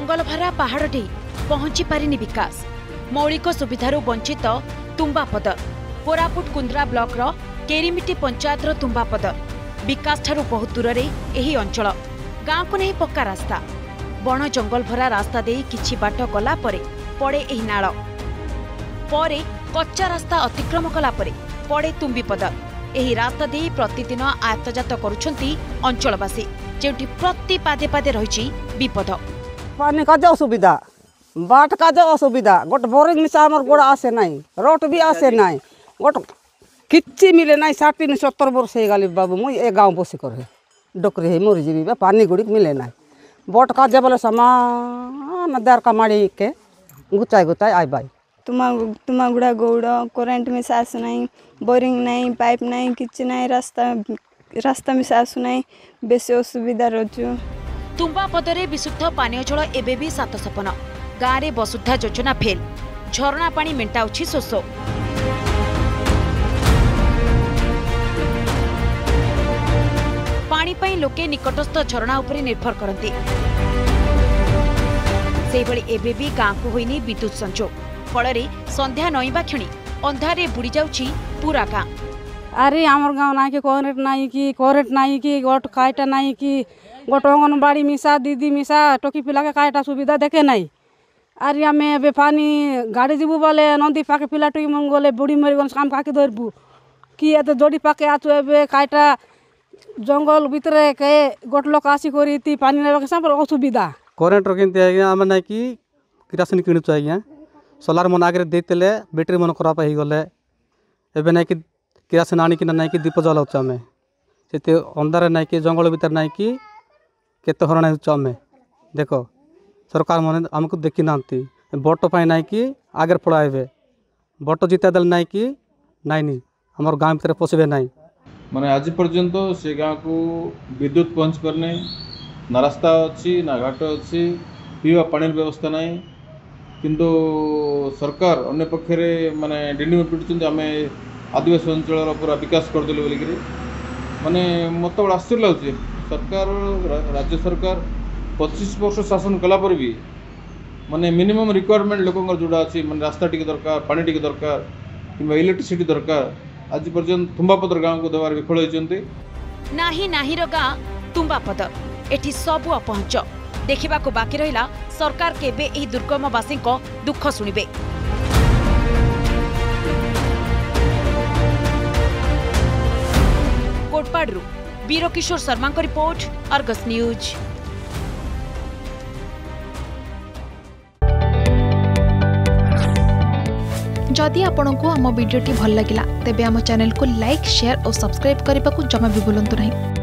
ଜଙ୍ଗଲଭରା ପାହାଡ଼ଟି ପହଞ୍ଚିପାରିନି ବିକାଶ ମୌଳିକ ସୁବିଧାରୁ ବଞ୍ଚିତ ତୁମ୍ବାପଦ କୋରାପୁଟ କୁନ୍ଦ୍ରା ବ୍ଲକର କେରିମିଟି ପଞ୍ଚାୟତର ତୁମ୍ବାପଦ ବିକାଶଠାରୁ ବହୁ ଦୂରରେ ଏହି ଅଞ୍ଚଳ ଗାଁକୁ ନେଇ ପକ୍କା ରାସ୍ତା ବଣ ଜଙ୍ଗଲଭରା ରାସ୍ତା ଦେଇ କିଛି ବାଟ ଗଲାପରେ ପଡ଼େ ଏହି ନାଳ ପରେ କଚ୍ଚା ରାସ୍ତା ଅତିକ୍ରମ କଲାପରେ ପଡ଼େ ତୁମ୍ବିପଦ ଏହି ରାସ୍ତା ଦେଇ ପ୍ରତିଦିନ ଆୟତ୍ତଜାତ କରୁଛନ୍ତି ଅଞ୍ଚଳବାସୀ ଯେଉଁଠି ପ୍ରତି ପାଦେ ପାଦେ ରହିଛି ବିପଦ पानी का जो असुविधा बाट का जो असुविधा गोट बोरिंग मिसा आम गोड़ आसे ना रोड भी आसे ना गोट किच्छे मिले ना षाठी सत्तर वर्ष हो गली बाबू मुई ए गाँव बस कहे डोकरी मरी जीवी बा पानी गुड़िक मिले ना बट काजे बोले समान दर का माड़ी के गुचाई गुचाई आई बाई तुमा तुमा गुड़ा गौड़ करेन्ट में सास नहीं बोरिंग नहीं पाइप नहीं किच्छे नहीं रास्ता रास्ता में सासु नहीं बेस असुविधा रोचू ତୁମ୍ବାପଦରେ ବିଶୁଦ୍ଧ ପାନୀୟ ଜଳ ଏବେ ବି ସାତ ସପନ ଗାଁରେ ବସୁଦ୍ଧା ଯୋଜନା ଫେଲ୍ ଝରଣା ପାଣି ମେଣ୍ଟାଉଛି ଶୋଷ ପାଣି ପାଇଁ ଲୋକେ ନିକଟସ୍ଥ ଝରଣା ଉପରେ ନିର୍ଭର କରନ୍ତି ସେହିଭଳି ଏବେ ବି ଗାଁକୁ ହୋଇନି ବିଦ୍ୟୁତ୍ ସଂଯୋଗ ଫଳରେ ସନ୍ଧ୍ୟା ନଇବା କ୍ଷଣି ଅନ୍ଧାରେ ବୁଡ଼ି ଯାଉଛି ପୁରା ଗାଁ ଆରେ ଆମର ଗାଁ ନାହିଁ କି କରେଣ୍ଟ ନାହିଁ କି କରେଣ୍ଟ ନାହିଁ କି ଗଟ ଖାଇଟା ନାହିଁ କି गोटे अंगनवाड़ी मिसा दीदी मिसा टोकी पिला के कहटा सुविधा देखे नाई आर आम बेफानी गाड़ी जीव बोले नंदी पाखे पिला टोकी मन गले बुढ़ी मरीगन काम काके धरबू कि ये दड़ी पाखे आसु ए कहटा जंगल भितर कै गोट लोक आसिक पानी ना सब असुविधा करेन्टर के आम ना कि किरासन किणुच आज्ञा सोलार मन आगे देते बैटेरी मन खराब हो गले एवं नहीं कि किरासन आणिकिना नहीं कि दीप जलाऊे से अंधार नहीं कि जंगल भितर नहीं कि केत हरण होमे देख सरकार मैंने आमको देखी ना भोट पाई ना कि आगे पढ़ाए भोट जिता दे ना कि नाइनी आम गाँव भितर पशे ना मैंने आज पर्यंत से गाँव को विद्युत पहुँच पारना ना रास्ता अच्छी ना घाट अच्छी पीवा पानी व्यवस्था ना कि सरकार अने पक्ष मैंने डेडिंग पीटुंत आम आदिवासी अंचल पूरा विकास करदेलु बोलिक मानने मत बड़े आश्चर्य लगे सरकार राज्य सरकार पचीस वर्ष शासन कलापर भी मानने मिनिमम रिक्वयरमेंट लोक जोड़ा अच्छी मानते रास्ता टी दरकार पा टे दरकार कि इलेक्ट्रिसीटी दरकार आज पर्यटन तुम्बापदर गाँव को देवार विफल होती गाँ तुम्बापद ये सब अपहंच देखा बाकी रहा सरकार के दुर्गमवासी दुख शुणे कोटपाड़ू Birkishor Sharma report Argus news जदि आपण को आम भिडी भल लगा तेब आम चेल्क लाइक सेयार और सब्सक्राइब करने को जमा भी बुलां नहीं